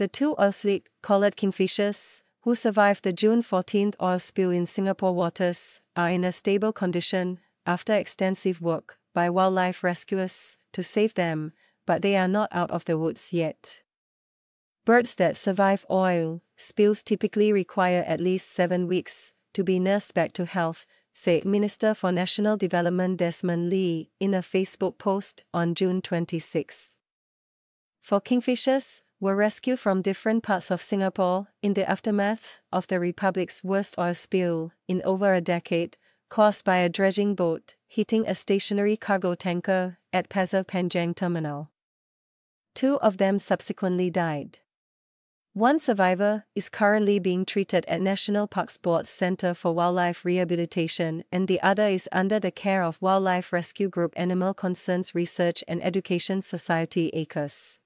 The two oil slick, collared kingfishers, who survived the June 14 oil spill in Singapore waters, are in a stable condition after extensive work by wildlife rescuers to save them, but they are not out of the woods yet. Birds that survive oil spills typically require at least seven weeks to be nursed back to health, said Minister for National Development Desmond Lee in a Facebook post on June 26. For kingfishers were rescued from different parts of Singapore in the aftermath of the Republic's worst oil spill in over a decade, caused by a dredging boat hitting a stationary cargo tanker at Pasir Panjang terminal. Two of them subsequently died. One survivor is currently being treated at National Parks Board's Center for Wildlife Rehabilitation, and the other is under the care of wildlife rescue group Animal Concerns Research and Education Society ACRES.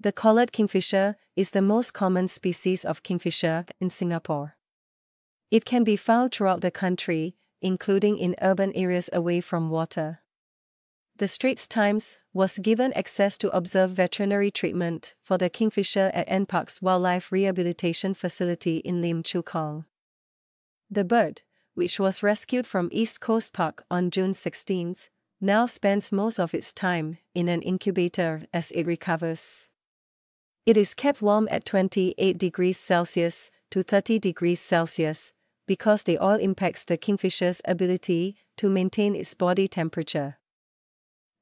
The collared kingfisher is the most common species of kingfisher in Singapore. It can be found throughout the country, including in urban areas away from water. The Straits Times was given access to observe veterinary treatment for the kingfisher at NParks Wildlife Rehabilitation Facility in Lim Chu Kong. The bird, which was rescued from East Coast Park on June 16, now spends most of its time in an incubator as it recovers. It is kept warm at 28 degrees Celsius to 30 degrees Celsius because the oil impacts the kingfisher's ability to maintain its body temperature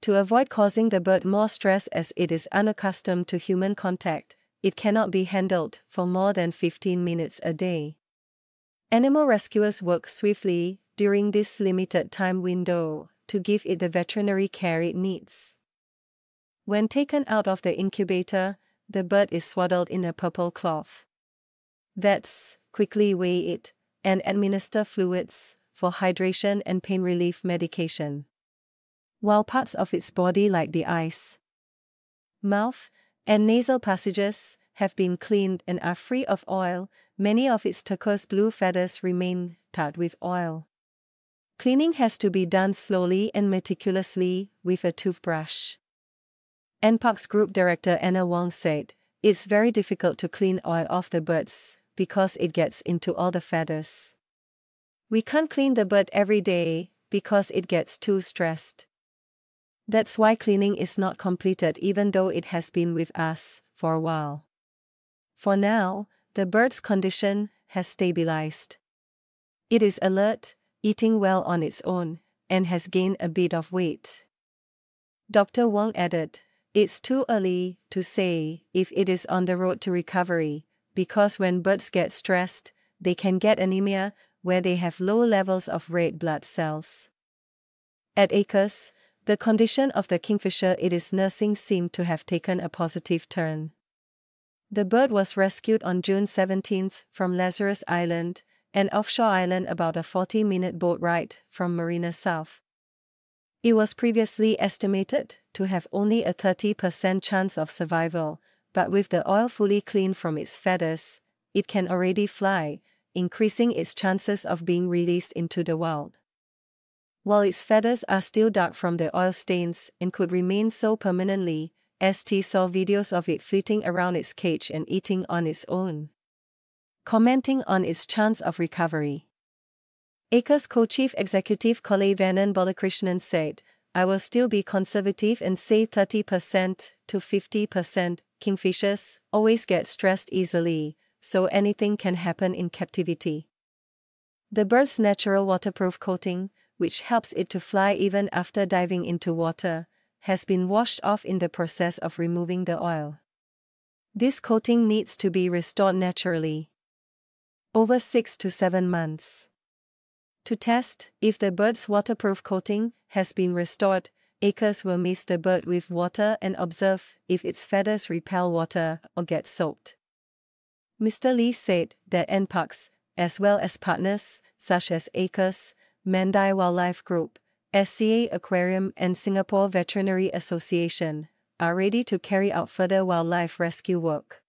to avoid causing the bird more stress as it is unaccustomed to human contact, it cannot be handled for more than 15 minutes a day. Animal rescuers work swiftly during this limited time window to give it the veterinary care it needs. When taken out of the incubator, the bird is swaddled in a purple cloth. Vets quickly weigh it and administer fluids for hydration and pain relief medication while parts of its body like the eyes, mouth, and nasal passages have been cleaned and are free of oil, many of its turquoise blue feathers remain tarred with oil. Cleaning has to be done slowly and meticulously with a toothbrush. NParks Group Director Anna Wong said, It's very difficult to clean oil off the birds because it gets into all the feathers. We can't clean the bird every day because it gets too stressed. That's why cleaning is not completed even though it has been with us for a while. For now, the bird's condition has stabilized. It is alert, eating well on its own, and has gained a bit of weight. Dr. Wong added, It's too early to say if it is on the road to recovery, because when birds get stressed, they can get anemia, where they have low levels of red blood cells. At ACRES, the condition of the kingfisher it is nursing seemed to have taken a positive turn. The bird was rescued on June 17 from Lazarus Island, an offshore island about a 40 minute boat ride from Marina South. It was previously estimated to have only a 30% chance of survival, but with the oil fully cleaned from its feathers, it can already fly, increasing its chances of being released into the wild. While its feathers are still dark from the oil stains and could remain so permanently, ST saw videos of it flitting around its cage and eating on its own. Commenting on its chance of recovery. ACRES co-chief executive Vanan Balakrishnan said, I will still be conservative and say 30% to 50%. Kingfishers always get stressed easily, so anything can happen in captivity. The bird's natural waterproof coating, which helps it to fly even after diving into water, has been washed off in the process of removing the oil. This coating needs to be restored naturally. Over 6 to 7 months. To test if the bird's waterproof coating has been restored, ACRES will mist the bird with water and observe if its feathers repel water or get soaked. Mr. Lee said that NParks, as well as partners such as ACRES, Mandai Wildlife Group, S.E.A Aquarium, and Singapore Veterinary Association are ready to carry out further wildlife rescue work.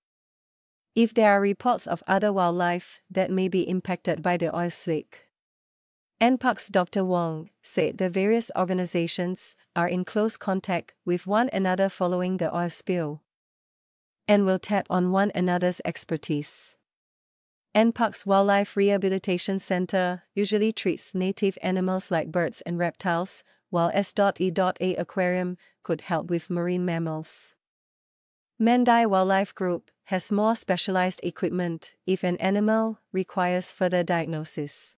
If there are reports of other wildlife that may be impacted by the oil slick, NParks Dr. Wong said the various organizations are in close contact with one another following the oil spill. and will tap on one another's expertise. NParks Wildlife Rehabilitation Center usually treats native animals like birds and reptiles, while S.E.A Aquarium could help with marine mammals. Mandai Wildlife Group has more specialized equipment if an animal requires further diagnosis.